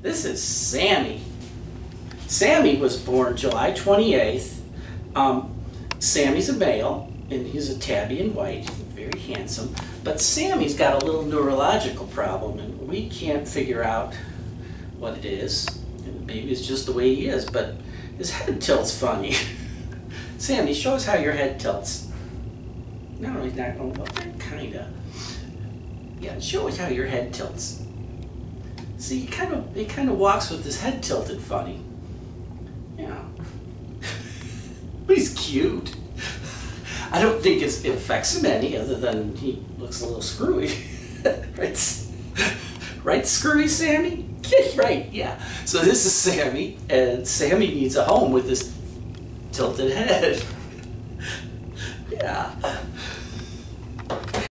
This is Sammy. Sammy was born July 28th. Um, Sammy's a male, and he's a tabby and white, very handsome. But Sammy's got a little neurological problem, and we can't figure out what it is. And maybe it's just the way he is, but his head tilts funny. Sammy, show us how your head tilts. No, he's not going, well, kinda. Yeah, show us how your head tilts. See, he kind of he kind of walks with his head tilted funny. Yeah. but he's cute. I don't think it affects him any other than he looks a little screwy. right, right, screwy Sammy? right, yeah. So this is Sammy, and Sammy needs a home with this tilted head. yeah.